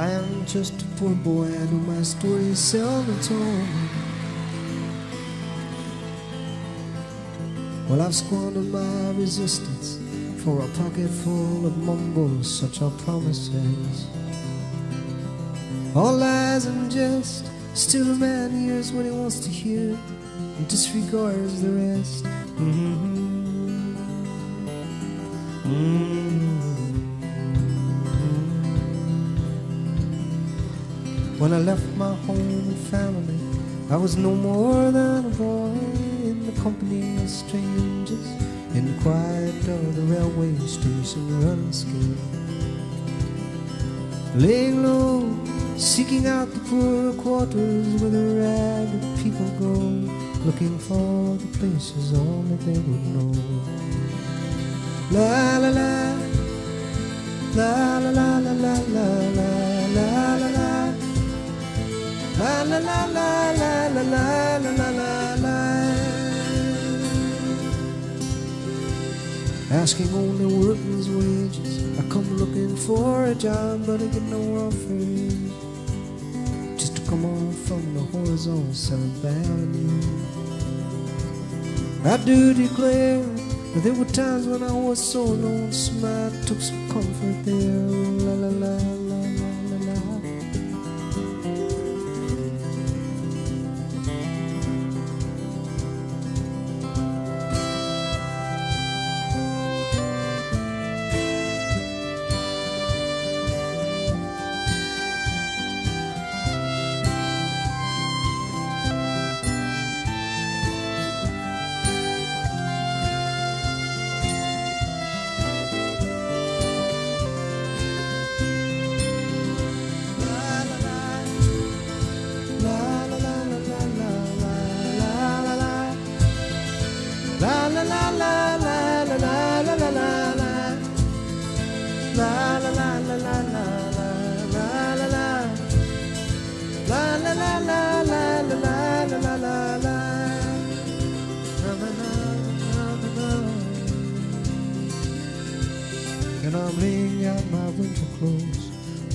I'm just a poor boy, I know my story is seldom told. Well, I've squandered my resistance for a pocket full of mumbles, such are promises. All lies and jest, still a man hears what he wants to hear and disregards the rest. Mm-hmm. When I left my home and family, I was no more than a boy in the company of strangers, in the quiet of the railway station running scared. Laying low, seeking out the poor quarters where the ragged people go, looking for the places only they would know. La la, la la la la la la la La la la la la la la la Asking only workman's wages. I come looking for a job but I get no offers Just to come off from the horizontal seventh avenue I do declare that there were times when I was so lonesome I took some comfort there. La la la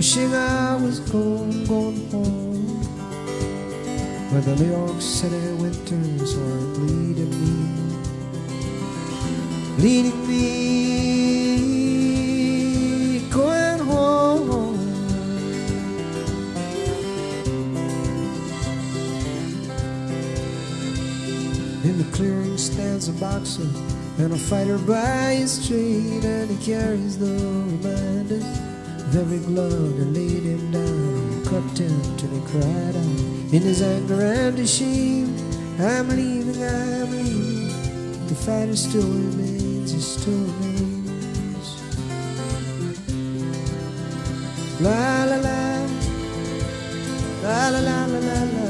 Wishing I was gone, gone home. Where the New York City winters are bleeding me Leading me In the clearing stands a boxer And a fighter by his trade And he carries the reminders very glove and laid him down, crept him till he cried out in his anger and his shame. I'm leaving, I'm leaving. The fighter still remains, he still remains. La la, la la la la la la la